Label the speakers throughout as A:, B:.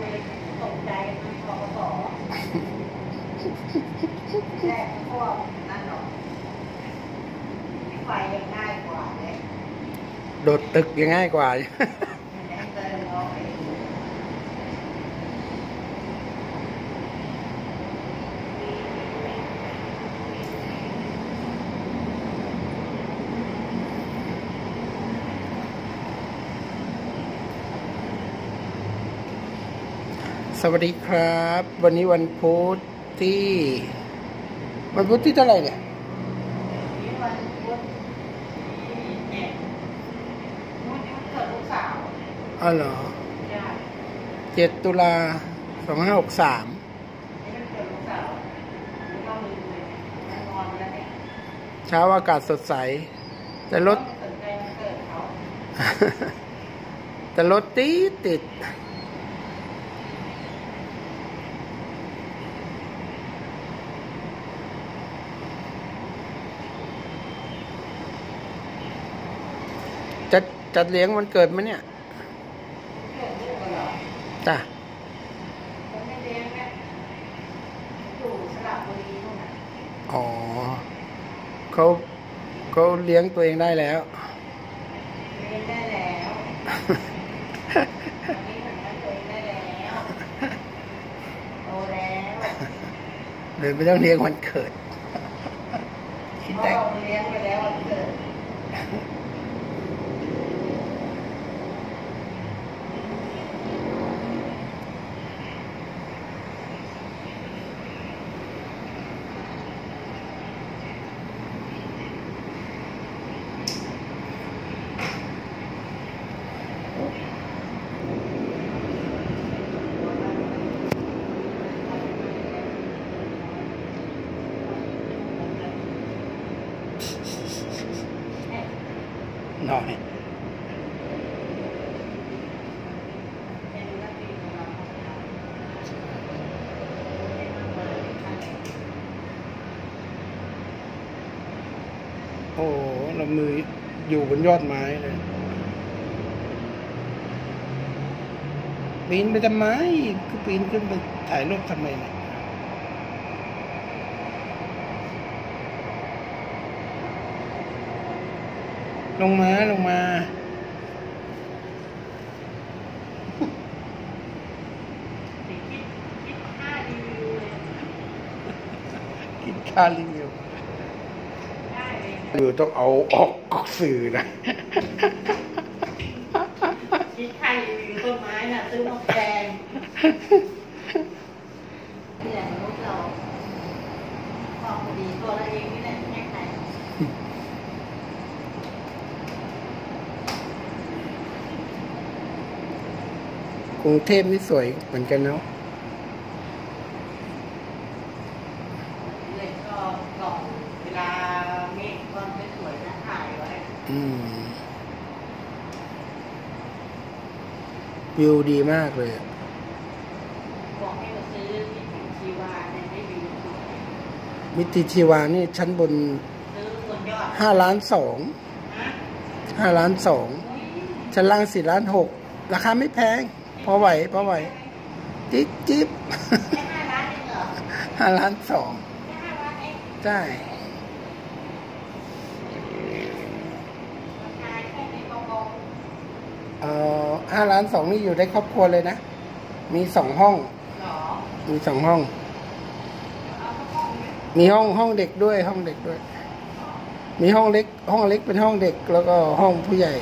A: เลยตกใจมันขอขอแรกพวกนั่นหรอกไฟยังง่ายกว่าเลย
B: โดดตึกยังง่ายกว่า
A: มันแรงเกินเราเอง
B: สวัสดีครับ วันนี้วันพุธที่ วันพุธที่เท่าไหร่เนี่ย
A: วันพุธที่เจ็ดพุธที่เกิดลูกสาว
B: อ๋อเหรอเจ็ดตุลาสองห้าหกสาม
A: เช้า
B: อากาศสดใส แต่รถแต่รถติดติด จะจัดเลี้ยงวันเกิดไหมเนี่ย
A: เกิดลูกกันเหรอ
B: จ้ะ
A: ผมไม่เลี้ยงนะอยู่สระบุรีนู่นน่ะ
B: อ๋อเขาเขาเลี้ยงตัวเองได้แล้ว
A: เลี้ยงได้แล้วตอนนี้ผมก็ตัวเองได้แล้วโตแล้ว
B: เลยไม่ต้องเลี้ยงวันเกิดคิด
A: เพราะ
B: แต่
A: เราเลี้ยงไปแล้ววันเกิด
B: ห นอย
A: เนนักบินของเรา
B: โอ้เรามืออยู่บนยอดไม้เลยปีนไปทำไมก็ปีนขึ้นไปถ่ายรูปทำไมเนี่ย ลงมาลงมา
A: คิดคิดค่ารีวิวเลย
B: กินข้าวรีวิว
A: ได้เลย
B: คือต้องเอาออกออกสื่อนะ
A: คิดค่ารีวิวต้นไม้น่ะซื้อมาแพงเนี่ยรถเราความพอดีตัวเราเองนี่แหละแค่ไหน
B: กรุงเทพนี่สวยเหมือนกันเนาะ
A: เลยก็กล่องเวลาเมฆตอนสวยๆนะถ่ายไว้
B: อืมวิวดีมากเลยอะ
A: บอกให้มาซื้อที่ถึงชีวาเนี่ยได้วิวสวย
B: มิติชีวานี่ชั้นบน
A: ซื้อบนยอด
B: ห้าล้านสอง
A: ฮะ
B: ห้าล้านสอง
A: อุ๊ย
B: ชั้นล่างสี่ล้านหกราคาไม่แพง พอไหวพอไหว จิ๊บจิ๊บ
A: ห้าล้าน
B: สองใช่เอ่อห้าล้านสองนี่อยู่ได้ครอบครัวเลยนะ มีสองห้อง มีสองห้อง
A: ม
B: มีห้องห้องเด็กด้วย ห้องเด็กด้วย มีห้องเล็ก ห้องเล็กเป็นห้องเด็ก แล้วก็ห้องผู้ใหญ่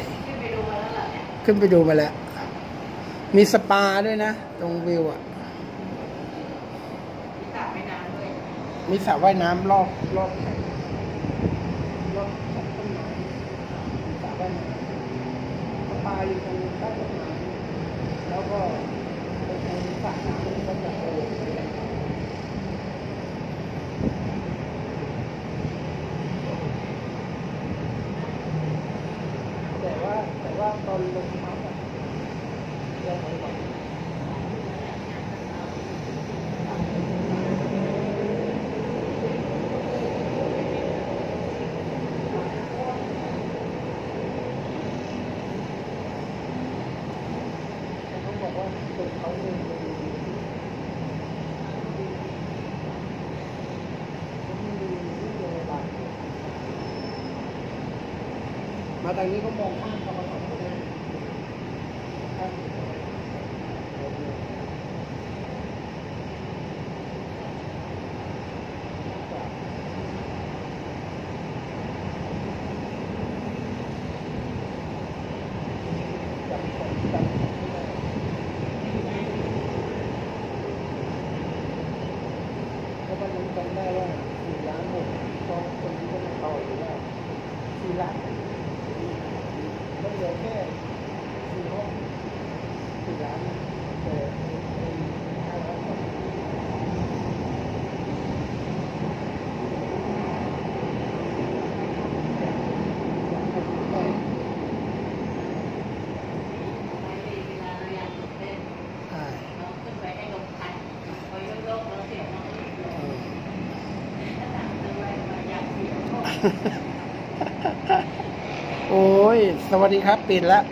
A: ขึ้นไปดูมาแล้ว
B: มาแล้วมีสปาด้วยนะ ตรงวิวอะ
A: มีสระว่ายน้ำด้วย
B: มีสระว่ายน้ำรอบรอบรอบต้นไม้มีสระว่ายน้ำสปาอยู่ตรงใต้ต้นไม้แล้วก็ไปตรงสระน้ำก็จะโอ้แต่ว่าแต่ว่าตอนลงน้ำอะยังไม่ไหว แต่เขาบอกว่าตึกเขาเองเลย มาทางนี้ก็มองข้ามธรรมศาสตร์ได้ข้ามโอเคจำของจำของไม่ได้เพราะวันนั้นจำได้ว่าสี่ล้านหกตอนคนที่ก็มาต่ออยู่ว่าสี่ล้าน เหลือแค่สี่ห้องสี่ล้านแต่ไอ้ห้าล้านกว่าไสวัสดีครับ ปิดแล้ว